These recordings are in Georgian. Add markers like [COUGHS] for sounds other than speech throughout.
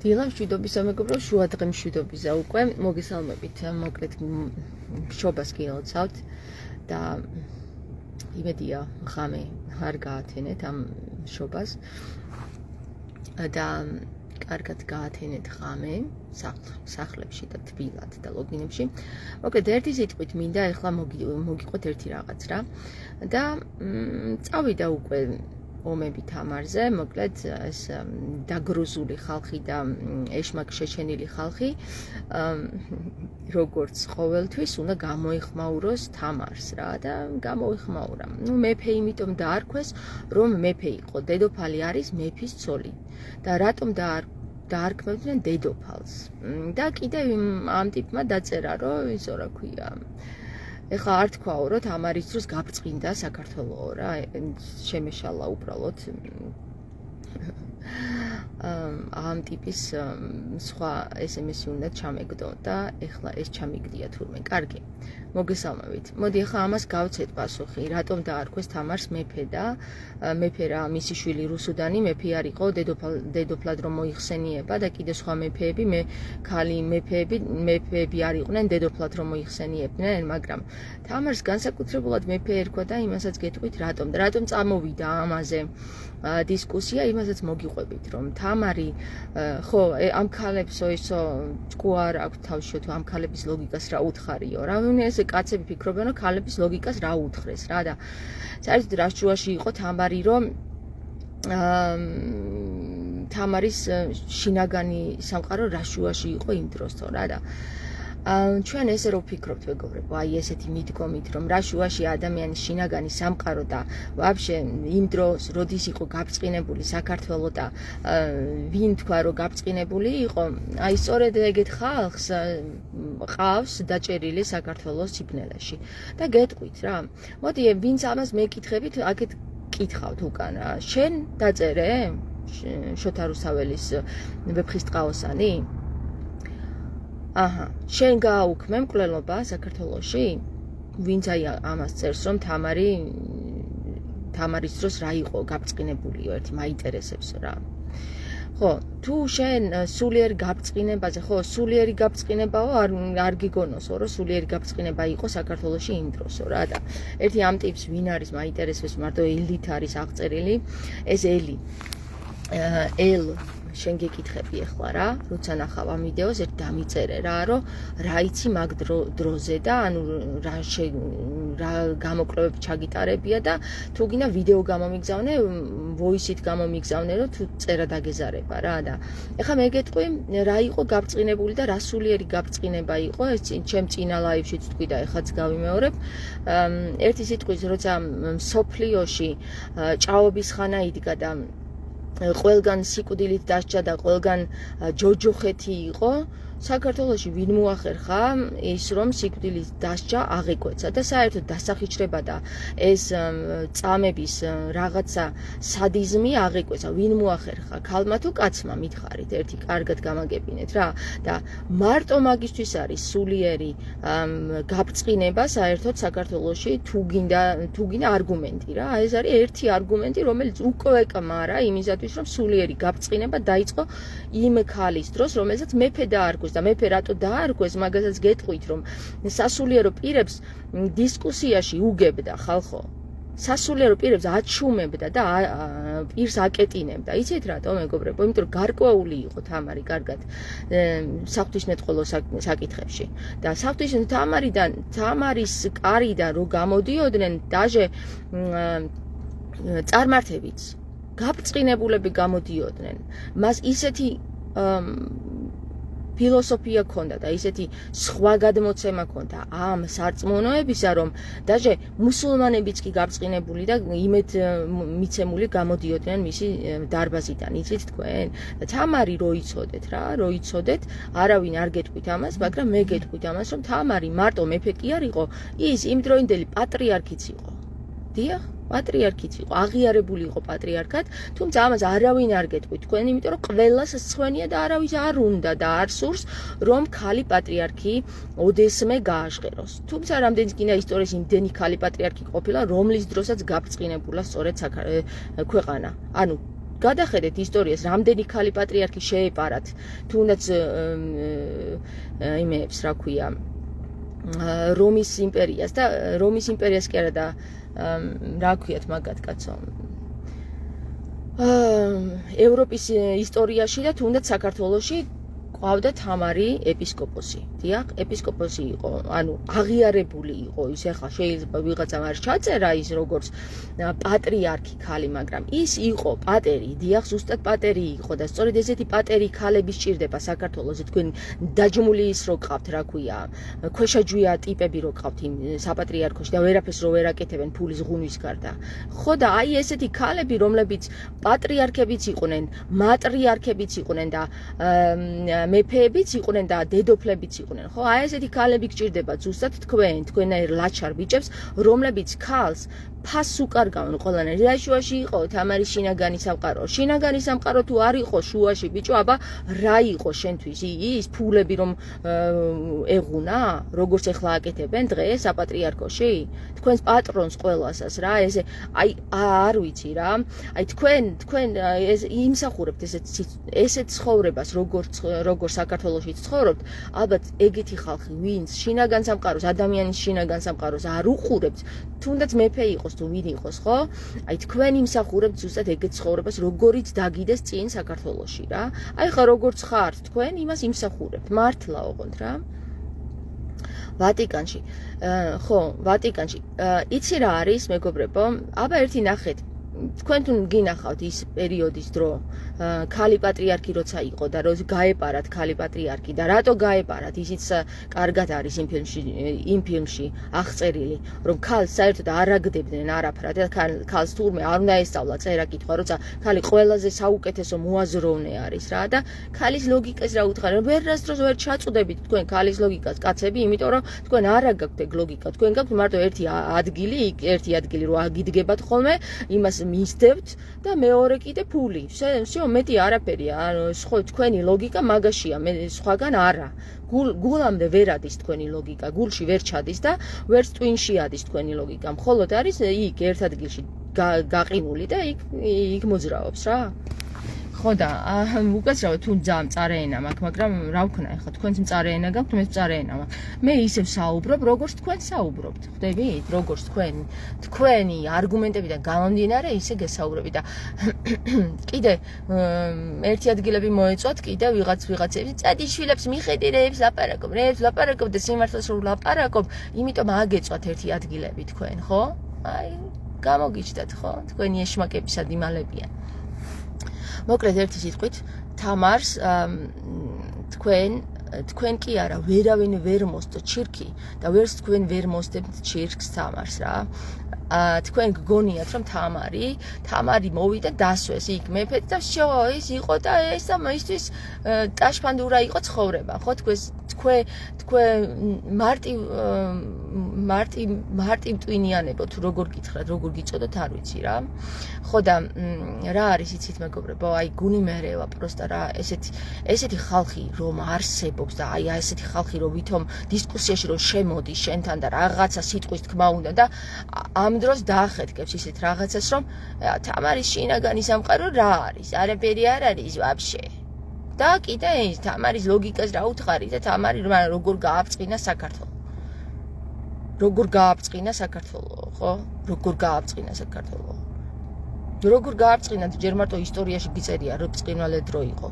დილა მშვიდობისა მეგობრო შუადღე მშვიდობისა უკვე მოგესალმებით მოკლედ შობას გიელოცავთ და იმედია ხამე არ გაათენეთ ამ შობას და კარგად გაათენეთ ხამე სახლებში და თბილად და ლოგინებში. მოკლედ ერთი სიტყვით მინდა ახლა მოგიყვეთ ერთი რაღაც რა და წავიდა უკვე ომები თამარზე, მოკლედ ეს დაგროზული ხალხი და ეშმაკ შეჩენილი ხალხი როგორც ყოველთვის უნდა გამოიხმაუროს თამარს რა და გამოიხმაურა. ნუ მეფე იმიტომ დაარქვეს, რომ მეფე იყო, დედოფალი არის მეფის ცოლი. და რატომ დაარ დაარქმევდნენ დედოფალს? და კიდევ ამ ტიპმა დაწერა, რომ ისო რა ქვია, ეხლა არ თქვაო, რომ თამარის დროს გაბწყინდა საქართველოო რა, შემეშალა უბრალოდ ამ ტიპის სხვა SMS-ი უნდა ჩამეგდო და ეხლა ეს ჩამიგდია თურმე. კარგი. მოგესალმებით. მოდი ახლა ამას გავცეთ პასუხი, რატომ დაარქვეს თამარს მეფე და მეფე რა, მისი შვილი რუსუდანი მეფე არ იყო, დედოფალ დედოფლად რომ მოიხსენიება და კიდე სხვა მეფეები, მე ქალი მეფეები, მეფეები არ იყვნენ, დედოფლად რომ მოიხსენიებდნენ, მაგრამ თამარს განსაკუთრებულად მეფე ერქვა და იმასაც გეტყვით რატომ და რატომ წამოვიდა ამაზე დისკუსია, იმასაც მოგიყვებით, რომ თამარი ხო, ამ ქალებსო ისო ჭკუა არ აქვს თავშიო თუ ამ ქალების ლოგიკას რა უთხარიო. რავი, ესე კაცები ფიქრობენ, რომ ქალების ლოგიკას რა უთხრეს, რა და საერთოდ რა შუაში იყო თამარი, რომ აა თამარის შინაგანი სამყარო რაშუაში იყო იმ დროს თორა და ჩვენ ესე რომ ვფიქრობთ მეგობრებო, აი ესეთი მიდგომით, რომ რა შუაში ადამიანის შინაგანი სამყარო და ვაფშე იმ დროს როდის იყო გაბწყინებული საქართველო და ვინ თქვა რომ გაბწყინებული იყო, აი სწორედ ეგეთ ხალხს ყავს დაჭერილი საქართველოს ციფნელაში. და გეტყვით რა. მოდი ვინც ამას მეკითხებით, აქეთ კითხავთ უკან რა. შენ დაწერე? შოთა რუსაველის ვეფხისტყაოსანი? აჰა, შენ გააუქმე მკვლელობა საქართველოში? ვინც აი ამას წერს, რომ თამარი თამარის დროს რა იყო გაბწყინებულიო, ერთი მაინტერესებს რა. ხო, თუ შენ სულიერ გაბწყინებაზე, ხო, სულიერი გაბწყინებაო არ არ გიგონოსო, რომ სულიერი გაბწყინება იყო საქართველოში იმ დროსო რა და ერთი ამ ტიპს ვინ არის მაინტერესებს მარტო ელით არის აღწერილი, ეს ელი. ელ შენ გეკითხები ახლა რა, როცა ნახავ ამ ვიდეოს, ერთ დამიწერე რა, რომ რა იცი მაგ დროზე და ანუ რა რა გამოკვლევები ჩაგიტარებია და თუ გინდა ვიდეო გამომიგზავნე, voice-ით გამომიგზავნე, რომ თუ წერა დაგეზარება რა და ეხლა მე გეტყვი, რა იყო გაბწყინებული და რა სულიერი გაბწყინება იყო, ეს ჩემ წინა ლაივშიც თქვი და ეხლაც გავიმეორებ. ერთი სიტყვის როცა სოფლიოში ჭაობის ხანა იდგა და ყველგან სიკვდილით დასჯა და ყველგან ჯოჯოხეთი იყო საქართველოში ვინ მოახერხა? ის რომ სიკვდილის დასჯა აღიკვეცა და საერთოდ დასახიჩრება და ეს წამების რაღაცა სადიზმი აღიკვეცა. ვინ მოახერხა? ქალმა თუ კაცმა მითხარით? ერთი კარგად გამაგებინეთ რა. და მარტო მაგისთვის არის სულიერი გაბწყინება საერთოდ საქართველოში თუ გინდა თუ გინდა არგუმენტი რა. ეს არის ერთი არგუმენტი რომელიც უკვე კმარა იმისათვის რომ სულიერი გაბწყინება დაიწყო იმ ქალის დროს რომელსაც მეფე დაარგო დაარქვეს და მეფე რატო დაარქვეს, მაგასაც გეტყვით, რომ სასულიერო პირებს დისკუსიაში უგებდა ხალხო. სასულიერო პირებს აჩუმებდა და პირს აკეტინებდა. იცით რატო, მეგობრებო? იმიტომ რომ გარკვეული იყო თამარი კარგად საფრთხისმეტყველო საკითხებში. და საფრთხის თამარიდან, თამარის კარიდან რო გამოდიოდნენ დაჟე წარმართებიც გაბწყინებულები გამოდიოდნენ. მას ისეთი ფილოსოფია ქონდა და ისეთი სხვა გადმოცემა ქონდა ამ სარწმუნოებისა, რომ დაჟე მუსულმანებიც კი გაბწყინებული და იმედ მიცემული გამოდიოდნენ მისი დარბაზიდან, იცით თქვენ? და თამარი როიცოდეთ რა, როიცოდეთ, არავინ არ გეტყვით ამას, მაგრამ მე გეტყვით ამას, რომ თამარი მარტო მეფე კი არ იყო, ის იმ დროინდელი პატრიარქიც იყო. დიახ, პატრიარქიც იყო, აღიარებული იყო პატრიარქად, თუმცა ამას არავინ არ გეტყვი თქვენ, იმიტომ რომ ყველას სცხვენია და არავის არ უნდა და არ სურს, რომ ხალი პატრიარქი ოდესმე გააჟღეროს. თუმცა რამდენიც კიდე ისტორიაში იმდენი ხალი პატრიარქი ყოფილა, რომლის დროსაც გაბწყინებულა სწორედ ქვეყანა. ანუ გადახედეთ ისტორიას, რამდენი ქალი პატრიარქი შეეპარათ, თუნდაც იმეებს, რა ქვია, რომის იმპერიას და რომის იმპერიას კი არა და რა ქვიათ მაგათ კაცო? ევროპის ისტორიაში და თუნდაც საქართველოსში ყავდა თამარი ეპისკოპოსი. დიახ, ეპისკოპოსი იყო, ანუ აღიარებული იყო ის ახლა შეიძლება ვიღაცამ არ ჩაწერა ის როგორც პატრიარქი ქალი, მაგრამ ის იყო პატერი, დიახ, ზუსტად პატერი იყო და სწორედ ესეთი პატერი ქალები სჭირდება საქართველოს, თქვენ დაჯმული ის რო ყავთ, რა ქვია, ქვეშაჯვია ტიპები რო ყავთ იმ საპატრიარქოში და ვერაფერს რო ვერაკეთებენ ფულის ღუნვის გარდა. ხო და აი ესეთი ქალები, რომლებიც პატრიარქებიც იყვნენ, მატრიარქებიც იყვნენ და მეფეებიც იყვნენ და დედოფლებიც იყვნენ, ხო? აი ესეთი ქალები გჭირდება ზუსტად თქვენ, თქვენაირ ლაჩარ ბიჭებს, რომლებიც ქალს ფას უკარგავენ ყველანაირ. რა შუაში იყო თამარი შინაგანი სამყარო? შინაგანი სამყარო თუ არ იყო შუაში, ბიჭო, აბა რა იყო შენთვის ის ფულები რომ ეღუნა, როგორც ახლა აკეთებენ დღეს საპატრიარქოში? თქვენს პატრონს ყველასას რა, ესე აი არ ვიცი რა. აი თქვენ, თქვენ ეს იმსახურებთ ესეთ ესეთ ცხოვრებას, როგორც როგორც საქართველოსში ცხოვრობთ, ალბათ ეგეთი ხალხი, ვინც შინაგან სამყაროს, ადამიანის შინაგან სამყაროს არ უყურებთ, თუნდაც მეფე იყო იყოს თუ ვინ იყოს, ხო? აი თქვენ იმსახურებთ ზუსტად ეგეთ ცხოვრებას, როგორიც დაგიდეს წინ საქართველოსში რა. აი ხა როგორც ხართ თქვენ, იმას იმსახურებთ. მართლა ოღონდ რა. ვატიკანში. ხო, ვატიკანში. იცი რა არის, მეგობრებო? აბა ერთი ნახეთ. თქვენ თუ გინახავთ ის პერიოდის დრო ქალი პატრიარქი როცა იყო და რო გაეპარათ ქალი პატრიარქი და რატო გაეპარათ? ისიც კარგად არის იმ ფილმში იმ ფილმში აღწერილი რომ ქალს საერთოდ არ აგდებდნენ არაფრად. და ქალს თურმე არ უნდა ესწავლა წერა კითხვა როცა ქალი ყველაზე საუკეთესო მოაზროვნე არის რა და ქალის ლოგიკას რა უთხარ ვერ რას დროს ვერ ჩაწუდებით თქვენ ქალის ლოგიკას კაცები იმიტომ რომ თქვენ არ აგაქვთ ეგ ლოგიკა. თქვენ გაქვთ მარტო ერთი ადგილი ერთი ადგილი რო აგიდგებათ ხოლმე იმას მისდევთ და მეორე კიდე ფული. შეო მეტი არაფერია. ანუ სხვა თქვენი ლოგიკა მაგაშია, მე სხვაგან არა. გულამდე ვერ ადის თქვენი ლოგიკა, გულში ვერ ჩადის და ვერც ტვინში ადის თქვენი ლოგიკა. მხოლოდ არის იქ ერთ ადგილში გაყინული და იქ იქ მოძრაობს რა. ხო და უკაცრავ თუ ძამ წარეენა მაქვს, მაგრამ რა ვქნა, ახლა თქვენც წარეენა გაქვთ, მეც წარეენა მაქვს. მე ისევ საუბრობ, როგორც თქვენ საუბრობთ. ხვდებით? როგორც თქვენ თქვენი არგუმენტებიდან გამომდინარე, ისე გესაუბრები და [COUGHS] კიდე ერთი ადგილები მოეწვათ, კიდე ვიღაც ვიღაცები წადი შვილებს მიხედი რეებს ლაპარაკობ, რეებს ლაპარაკობ და სიმართლეს რო ლაპარაკობ, იმიტომ აგეწვათ ერთი ადგილები თქვენ, ხო? აი გამოგიჩნდათ ხო? თქვენი ეშმაკების ადიმალებიან. მოკლედ ერთი სიტყვით. თამარს თქვენ თქვენ კი არა ვერავინ ვერ მოსდო ჩირკი და ვერც თქვენ ვერ მოსდებთ ჩირკს თამარს რა. ა თქვენ გგონიათ რომ თამარი თამარი მოვიდა დასვეს იქ მეფეთ და შო ის იყო და ეს ამისთვის ტაშფანდურა იყო ცხოვრება. ხო თქვენ თქვენ თქვენ მარტი მარტი მარტი მტვინიანებო თუ როგორ გითხრათ როგორ გიწოდოთ არ ვიცი რა. ხო და რა არის იცით მეგობრებო? აი გუნი მერევა პროსტა რა ესეთი ესეთი ხალხი რომ არსებობს და აი ესეთი ხალხი რომ ვითომ დისკუსიაში რომ შემოდი შენთან და რაღაცა სიტყვის თქმა უნდა და ამ დროს დაახეთქებს ისეთ რაღაცას რომ თამარის შინაგანი სამყარო რა არის? არაფერი არ არის ვაფშე. და კიდე ის თამარის ლოგიკას რა უთხარი და თამარი როგორ გააფწინა საქართველოს როგორ გააფწინა საქართველოს ხო? როგორ გააფწინა საქართველოს როგორ გააფწინა ჯერ მარტო ისტორიაში გიწერია რომ წინვალე დრო იყო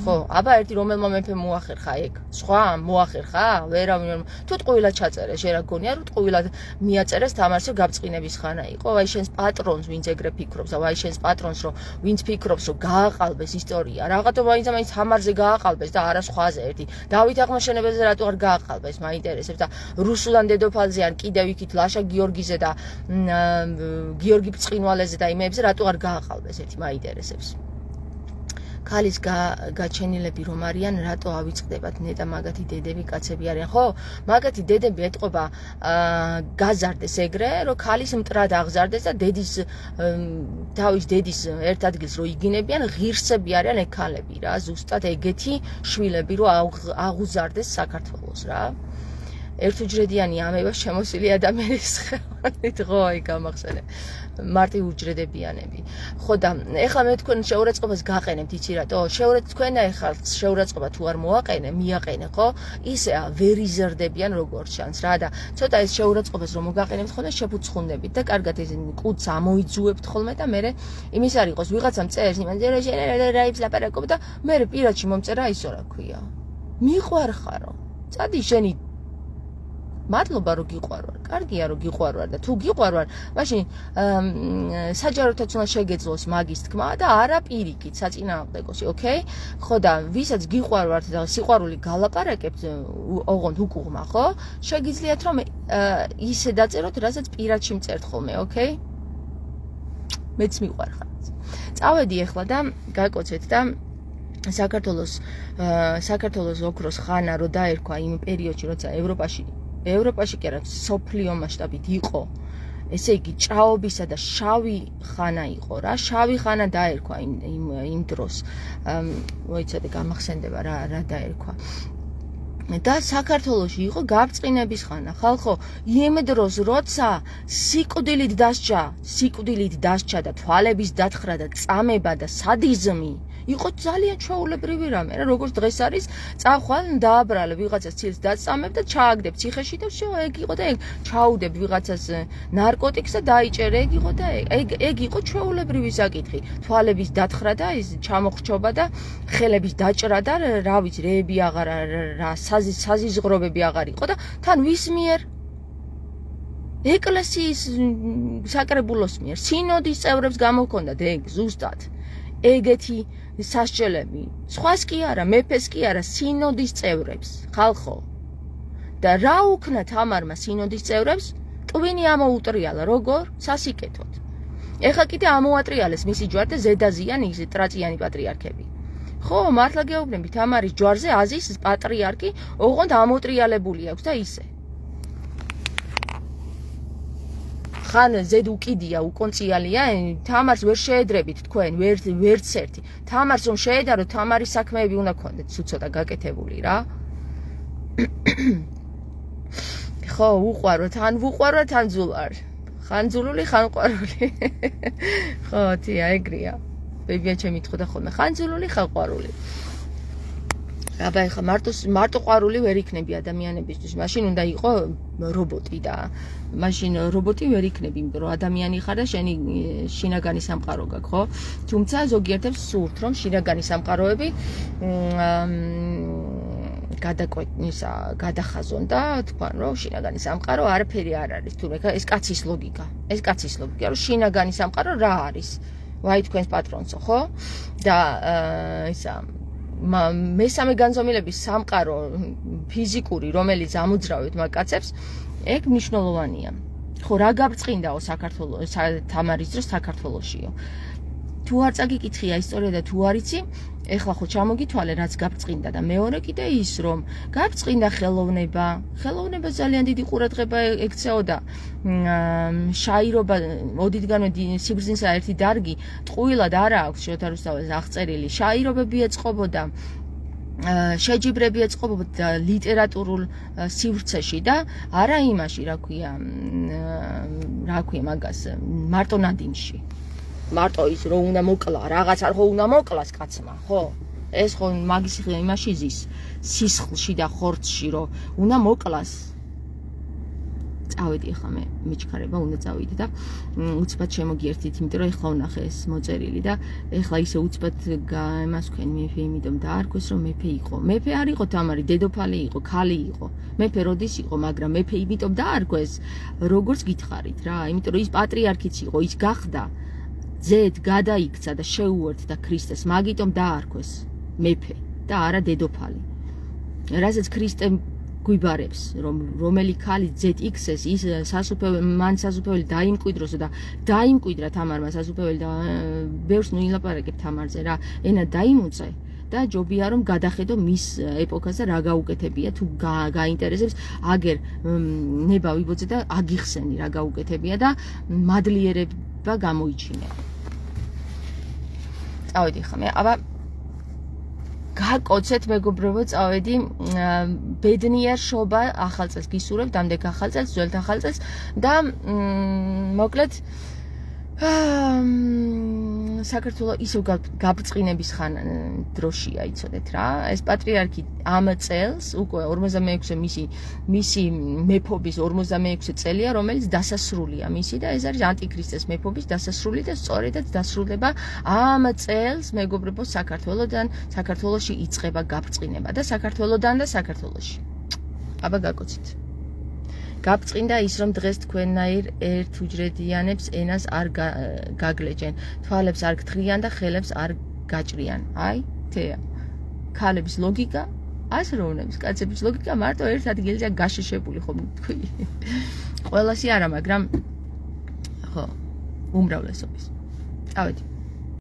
ხო, აბა ერთი რომელმა მეფე მოახერხა ეგ. სხვა მოახერხა? ვერავინ თუ ტყუილა ჩაწერე, შენ რა გონია რომ ტყუილა მიაწერეს თამარსო გაბწყინების ხანა იყო. აი შენს პატრონს ვინც ეგრე ფიქრობს, აი შენს პატრონს რომ ვინც ფიქრობს რომ გააყალბეს ისტორია. რაღაცა მაინც მაინც თამარზე გააყალბეს და არა სხვაზე ერთი. დავით აღმაშენებელზე რატო არ გააყალბეს? მაინტერესებს და რუსულან დედოფალზე ან კიდევ იქით ლაშა გიორგიზე და გიორგი ბწყინვალეზე და იმეებზე რატო არ გააყალბეს ერთი მაინტერესებს. ხალის გაჩენილები რომ არიან, რატო ავიწყდებათ ნეტა მაგათი დედები კაცები არიან, ხო? მაგათი დედები ეთყობა გაზარდეს ეგრე, რომ ხალის მტრად აღზარდეს და დედის თავის დედის ერთ ადგილს რო იგინებიან, ღირსები არიან ეკალები რა, ზუსტად ეგეთი შვილები რო აღუზარდეს საქართველოს რა. ერთუჯრედიანი ამება შემოსილი ადამიანის ხელით, ხო, აი გამახსენე. მარტი უჯრედებიანები. ხო და ეხლა მე თქვენ შეურაცხყოფას გაყენებთ, იცი რატო? შეურაცხ თქვენ ეხლა შეურაცხყოფა თუ არ მოაყენე, მიაყენე, ხო? ისე ვერ იზრდებიან როგორც ჩანს რა და ცოტა ეს შეურაცხყოფას რომ მოგაყენებთ ხოლმე შეფუცხუნდებით და კარგად ეს კუც ამოიძუებთ ხოლმე და მე იმის არ იყოს ვიღაცამ წერს იმან ზე რაიფს ლაპარაკობ და მე პირადში მომწერა ისო რა ქვია. მიყვარხარო. წადი შენი მადლობა რომ გიყვარვარ. კარგია რომ გიყვარვარ და თუ გიყვარვარ, მაშინ საჯაროთაც უნდა შეგეძლოს მაგის თქმა და არა პირიქით საწინააღმდეგოსი, ოკეი? ხო და ვისაც გიყვარვართ და სიყვარული გალაპარაკებთ, ოღონდ უკუღმა, ხო? შეგიძლიათ რომ ისე დაწეროთ, რასაც პირადში მწერთ ხოლმე, ოკეი? მეც მიყვარხარ. წავედი ახლა და გაკოცეთ და საქართველოს საქართველოს ოქროს ხანა რო დაერქვა იმ პერიოდში, როცა ევროპაში ევროპაში კი არა სოფლიო მასშტაბით იყო. ესე იგი ჭაობისა და შავი ხანა იყო რა. შავი ხანა დაერქვა იმ იმ იმ დროს. მოიცადე გამახსენდება რა რა დაერქვა. და საქართველოსი იყო გაბწყინების ხანა. ხალხო იმ დროს როცა სიკვდილით დასჭა სიკვდილით დასჭა და თვალების დათხრა და წამება და სადიზმი იყო ძალიან ჩვეულებრივი რამე რა როგორც დღეს არის წახვალ დააბრალებ ვიღაცას ცილს დაწამებ და ჩააგდებ ციხეში და შე ეგ იყო და ეგ ჩაუდებ ვიღაცას ნარკოტიკს და დაიჭერ ეგ იყო და ეგ ეგ იყო ჩვეულებრივი საკითხი. თვალების დათხრა და ის ჩამოხრჩობა და ხელების დაჭრა და რა ვიცი რეები აღარ რა საზიზღრობები აღარ იყო და თან ვის მიერ? ეკლესიის საკრებულოს მიერ სინოდის წევრებს გამოჰქონდათ ეგ ზუსტად. ეგეთი სასჯელები. სხვას კი არა, მეფეს კი არა, სინოდის წევრებს, ხალხო. და რა უქნა თამარმა სინოდის წევრებს? ტვინი ამოუტრიალა, როგორ? სასიკეთოდ. ეხლა კიდე ამოატრიალეს მისი ჯვარ და ზედაზიან ის ტრაწიანი პატრიარქები. ხო, მართლა გეუბნები, თამარის ჯვარზე აზიის პატრიარქი ოღონდ ამოტრიალებული აქვს და ისე. ხან ზედ უკიდია უკონციალია თამარს ვერ შეედრებით თქვენ ვერ ვერც ერთი. თამარს რომ შეედარო თამარის საქმეები უნდა გქონდეთ ცუცოტა გაკეთებული რა. [COUGHS] ხო უყვარო თან ვუყვარო თან ზულარ ხან ზულული ხან ყვარული. [LAUGHS] ხო თია ეგრია ბებია ჩემი თქოდა ხოლმე. ხან ზულული ხან ყვარული აბა ეხა მარტო მარტო ყვარული ვერ იქნები ადამიანებისთვის. მაშინ უნდა იყო რობოტი და მაშინ რობოტი ვერ იქნები იმიტომ რომ ადამიანი ხარ და შენი შინაგანი სამყარო გაქვს ხო? თუმცა ზოგიერთებს სურთ რომ შინაგანი სამყაროები გადაკვეთნისა გადახაზონ და თქვან რომ შინაგანი სამყარო არაფერი არ არის თუ ეს კაცის ლოგიკა. ეს კაცის ლოგიკა რომ შინაგანი სამყარო რა არის? ვაი თქვენს პატრონსო ხო? და ისა მესამე განზომილების სამყარო ფიზიკური, რომელიც ამოძრავეთ მაგაცებს, ეგ მნიშვნელოვანია. ხო, რა გაბრწყინდაო საქართველოს თამარის დროს საქართველოსიო. თუ არ წაგიკითხია ისტორია და თუ არ იცი, ეხლა ხო ჩამოგითვალე რაც გაბრწყინდა და მეორე კიდე ის რომ გაბრწყინდა ხელოვნება. ხელოვნება ძალიან დიდი ყურადღება ექცეოდა. შაირობა ოდითგანვე სიბრძნისა ერთი დარგი ტყუილად არა აქვს შოთარუსთავის აღწერილი. შაირობები ეწყობოდა შეჯიბრები ეწყობოდა ლიტერატურულ სივრცეში და არა იმაში რა ქვია რა ქვია მაგას მარტონადინში მარტო ის რომ უნდა მოკლა რაღაც არ ხო უნდა მოკლას კაცმა ხო? ეს ხო მაგის იმაში ზის სისხლში და ხორცში რომ უნდა მოკლას. წავედი ახლა მე მეჩქარება უნდა წავიდე და უცბად შემოგიერთით იმიტომ რომ ახლა ვნახე ეს მოწერილი და ახლა ისე უცბად იმას თქვენ მეფე იმიტომ დაარქვეს რომ მეფე იყო. მეფე არ იყო თამარი დედოფალი იყო ქალი იყო. მეფე როდის იყო მაგრამ მეფე იმიტომ დაარქვეს როგორც გითხარით რა იმიტომ რომ ის პატრიარქიც იყო ის გახდა ძედ გადაიქცა და შეუერთდა ქრისტეს, მაგიტომ დაარქვეს მეფე და არა დედოფალი. რასაც ქრისტე გვიბარებს, რომ რომელი ქალი ძედ იქცეს, ის სასუფეველი მან სასუფეველი დაიმკვიდროს და დაიმკვიდრა თამარმა სასუფეველი და ბევრს ნუ ილაპარაკებ თამარზე რა, ენა დაიმუწე და ჯობია რომ გადახედო მის ეპოქას და რა გაუკეთებია თუ გაინტერესებს აგერ ნება ვიბოძე და აგიხსენი რა გაუკეთებია და მადლიერება გამოიჩინე. წავედი ხომ. აბა გაკოცეთ მეგობრებო წავედი ბედნიერ შობა ახალწელს გისურვებ დამდეგ ახალწელს ძველთ ახალწელს და მოკლედ აა საქართველოს ისო გაბრწყინების ხან დროშია იცოდეთ რა. ეს პატრიარქი ამ წელს უკვე 46-ე მისი მისი მეფობის 46 წელია რომელიც დასასრულია მისი და ეს არის ანტიქრისტეს მეფობის დასასრული და სწორედაც დასრულდება ამ წელს მეგობრებო საქართველოსთან საქართველოსში იწება გაბრწყინება და საქართველოსთან და საქართველოსში. აბა გაკოცით გაბწყინდა ის რომ დღეს თქვენნაირ ერთ უჯრედიანებს ენას არ გაგლეჯენ თვალებს არ გთხრიან და ხელებს არ გაჭრიან. აი თეა. ქალების ლოგიკა ასროვნებს კაცების ლოგიკა მარტო ერთ ადგილზეა გაშიშებული ხომ თქვი. [LAUGHS] ყველასი არა მაგრამ ხო უმრავლესობის. წავედი